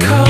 come.